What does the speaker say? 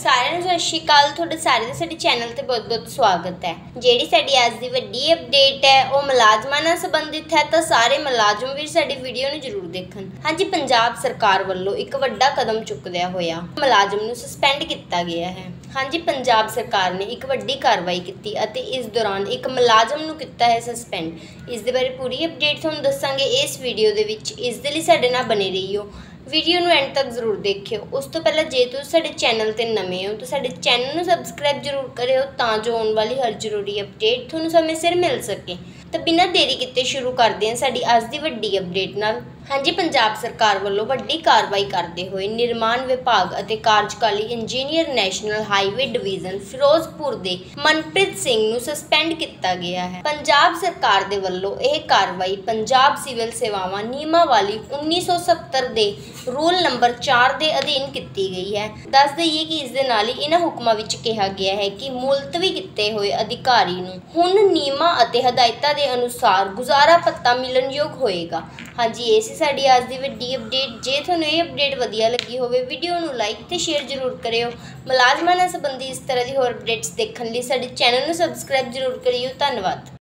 ਸਾਰਿਆਂ ਨੂੰ ਸਤਿ ਸ਼੍ਰੀ ਅਕਾਲ। ਤੁਹਾਡੇ ਸਾਰਿਆਂ ਦੇ ਸਾਡੇ ਚੈਨਲ ਤੇ ਬਹੁਤ-ਬਹੁਤ ਸਵਾਗਤ ਹੈ। ਜਿਹੜੀ ਸਾਡੀ ਅੱਜ ਦੀ ਵੱਡੀ ਅਪਡੇਟ ਹੈ, ਉਹ ਮੁਲਾਜ਼ਮਾਂ ਨਾਲ ਸੰਬੰਧਿਤ ਹੈ, ਤਾਂ ਸਾਰੇ ਮੁਲਾਜ਼ਮ ਵੀ ਸਾਡੀ ਵੀਡੀਓ ਨੂੰ ਜ਼ਰੂਰ ਦੇਖਣ। ਹਾਂਜੀ, ਪੰਜਾਬ ਸਰਕਾਰ ਵੱਲੋਂ ਇੱਕ ਵੱਡਾ ਕਦਮ ਚੁੱਕਦਿਆ ਹੋਇਆ ਮੁਲਾਜ਼ਮ ਨੂੰ ਸਸਪੈਂਡ ਕੀਤਾ ਗਿਆ ਹੈ। ਹਾਂਜੀ, ਪੰਜਾਬ ਸਰਕਾਰ ਨੇ ਇੱਕ ਵੱਡੀ ਕਾਰਵਾਈ ਕੀਤੀ ਅਤੇ ਇਸ ਦੌਰਾਨ ਇੱਕ ਮੁਲਾਜ਼ਮ ਨੂੰ ਕੀਤਾ ਹੈ ਸਸਪੈਂਡ ਇਸ ਦੇ ਬਾਰੇ ਪੂਰੀ ਅਪਡੇਟ ਤੁਹਾਨੂੰ ਦੱਸਾਂਗੇ। ਇਸ ਵੀਡੀਓ ਦੇ ਵਿੱਚ ਇਸ ਦੇ ਲਈ ਸਾਡੇ ਨਾਲ ਬਨੇ ਰਹੀਓ। ਵੀਡੀਓ ਨੂੰ ਐਂਡ ਤੱਕ ਜ਼ਰੂਰ ਦੇਖਿਓ। ਉਸ ਤੋਂ ਪਹਿਲਾਂ ਜੇ ਤੁਸੀਂ ਸਾਡੇ ਚੈਨਲ ਤੇ ਨਵੇਂ ਹੋ, ਤਾਂ ਸਾਡੇ ਚੈਨਲ ਨੂੰ ਸਬਸਕ੍ਰਾਈਬ ਜ਼ਰੂਰ ਕਰਿਓ, ਤਾਂ ਜੋ ਆਉਣ ਵਾਲੀ ਹਰ ਜ਼ਰੂਰੀ ਅਪਡੇਟ ਤੁਹਾਨੂੰ ਸਮੇਂ ਸਿਰ ਮਿਲ ਸਕੇ। ਤਾਂ ਬਿਨਾਂ ਦੇਰੀ ਕੀਤੇ ਸ਼ੁਰੂ ਕਰਦੇ ਹਾਂ ਸਾਡੀ ਅੱਜ ਦੀ ਵੱਡੀ ਅਪਡੇਟ ਨਾਲ। ਹਾਂਜੀ, ਪੰਜਾਬ ਸਰਕਾਰ ਵੱਲੋਂ ਵੱਡੀ ਕਾਰਵਾਈ ਕਰਦੇ ਹੋਏ ਨਿਰਮਾਣ ਵਿਭਾਗ ਅਤੇ ਕਾਰਜਕਾਰੀ engineer national highway division Firozpur ਦੇ ਮਨਪ੍ਰੀਤ ਸਿੰਘ ਨੂੰ ਸਸਪੈਂਡ ਕੀਤਾ ਗਿਆ ਹੈ। ਪੰਜਾਬ ਸਰਕਾਰ ਦੇ ਵੱਲੋਂ ਇਹ ਕਾਰਵਾਈ ਪੰਜਾਬ ਸਿਵਲ ਸੇਵਾਵਾਂ ਨਿਯਮਾਵਲੀ 1970 ਦੇ ਰੂਲ ਨੰਬਰ 4 ਦੇ ਅਧੀਨ ਕੀਤੀ ਗਈ ਹੈ। ਦੱਸ ਦਈਏ ਕਿ ਇਸ ਦੇ ਨਾਲ ਹੀ ਇਹਨਾਂ ਹੁਕਮਾਂ ਵਿੱਚ ਕਿਹਾ ਗਿਆ ਹੈ ਕਿ ਮੁਲਤਵੀ ਕੀਤੇ ਹੋਏ ਅਧਿਕਾਰੀ ਨੂੰ ਹੁਣ ਨਿਯਮਾਂ ਅਤੇ ਹਦਾਇਤਾਂ ਦੇ ਅਨੁਸਾਰ ਗੁਜ਼ਾਰਾ ਪੱਤਾ ਮਿਲਣਯੋਗ ਹੋਏਗਾ। ਹਾਂਜੀ ਇਸ ਸਾਡੀ ਅੱਜ ਦੀ ਵੱਡੀ ਅਪਡੇਟ ਜੇ ਤੁਹਾਨੂੰ ਇਹ ਅਪਡੇਟ ਵਧੀਆ ਲੱਗੀ ਹੋਵੇ ਵੀਡੀਓ ਨੂੰ ਲਾਈਕ ਤੇ ਸ਼ੇਅਰ ਜ਼ਰੂਰ ਕਰਿਓ। ਮੁਲਾਜ਼ਮਾਂ ਨਾਲ ਸੰਬੰਧੀ ਇਸ ਤਰ੍ਹਾਂ ਦੀ ਹੋਰ ਅਪਡੇਟਸ ਦੇਖਣ ਲਈ ਸਾਡੇ ਚੈਨਲ ਨੂੰ ਸਬਸਕ੍ਰਾਈਬ ਜ਼ਰੂਰ ਕਰਿਓ। ਧੰਨਵਾਦ।